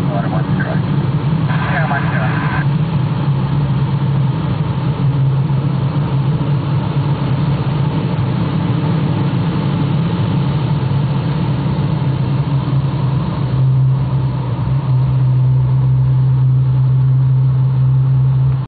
left, line in one direction.